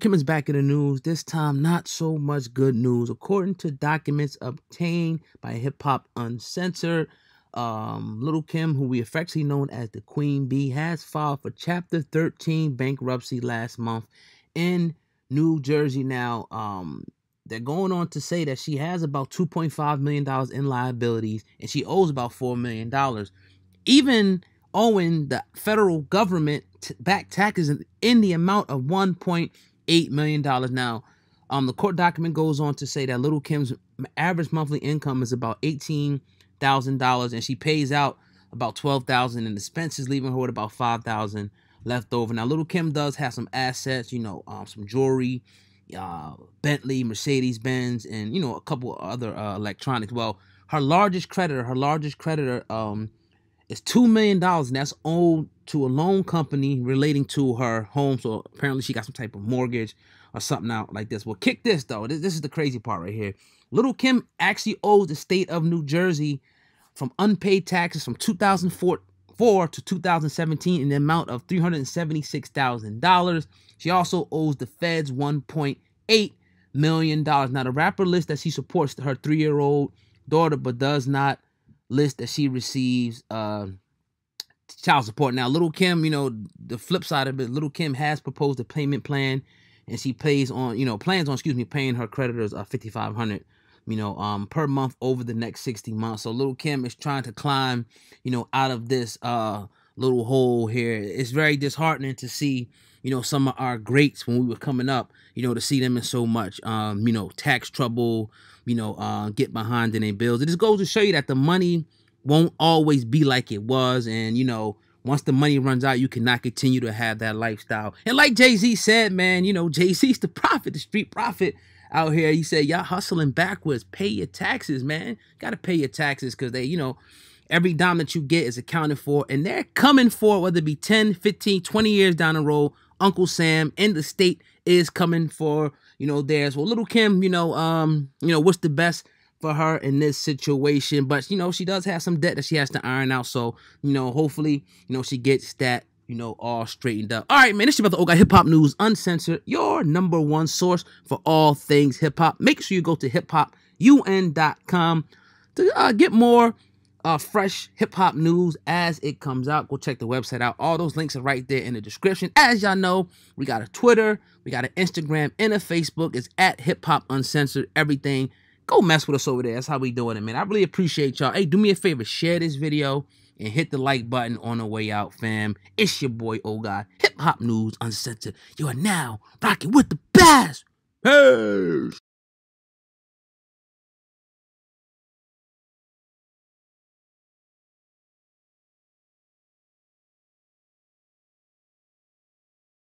Kim is back in the news, this time not so much good news. According to documents obtained by Hip Hop Uncensored, um, Little Kim, who we affectionately known as the Queen Bee, has filed for Chapter 13 bankruptcy last month in New Jersey. Now, um, they're going on to say that she has about $2.5 million in liabilities and she owes about $4 million. Even owing the federal government back taxes in the amount of 1. $8 million. Now, um, the court document goes on to say that Little Kim's average monthly income is about $18,000 and she pays out about 12000 in expenses, leaving her with about 5000 left over. Now, Little Kim does have some assets, you know, um, some jewelry, uh, Bentley, Mercedes Benz, and, you know, a couple other uh, electronics. Well, her largest creditor, her largest creditor, um, is two million dollars, and that's owed to a loan company relating to her home. So apparently, she got some type of mortgage or something out like this. Well, kick this though. This, this is the crazy part right here. Little Kim actually owes the state of New Jersey from unpaid taxes from 2004 to 2017 in the amount of $376,000. She also owes the feds 1.8 million dollars. Now the rapper lists that she supports her three-year-old daughter, but does not list that she receives uh, child support. Now, Little Kim, you know, the flip side of it, Little Kim has proposed a payment plan, and she pays on, you know, plans on, excuse me, paying her creditors uh, fifty five hundred, you know, um, per month over the next sixty months. So Little Kim is trying to climb, you know, out of this uh little hole here. It's very disheartening to see, you know, some of our greats when we were coming up, you know, to see them in so much, um, you know, tax trouble, you know, uh, get behind in their bills. It just goes to show you that the money won't always be like it was. And, you know, once the money runs out, you cannot continue to have that lifestyle. And like Jay-Z said, man, you know, Jay-Z's the prophet, the street prophet out here. He said, y'all hustling backwards. Pay your taxes, man. Got to pay your taxes because they, you know, every dime that you get is accounted for. And they're coming for, it, whether it be 10, 15, 20 years down the road, Uncle Sam and the state is coming for, you know, theirs. Well, little Kim, you know, um, you know, what's the best for her in this situation. But you know, she does have some debt that she has to iron out. So, you know, hopefully, you know, she gets that, you know, all straightened up. All right, man, this is about the Oga Hip Hop News Uncensored, your number one source for all things hip hop. Make sure you go to hiphopun.com to uh, get more uh, fresh hip hop news as it comes out. Go check the website out. All those links are right there in the description. As y'all know, we got a Twitter, we got an Instagram, and a Facebook. It's at Hip Hop Uncensored. Everything go mess with us over there. That's how we doing it, man. I really appreciate y'all. Hey, do me a favor, share this video and hit the like button on the way out, fam. It's your boy, oh God. Hip Hop News Uncensored. You are now rocking with the best. Peace.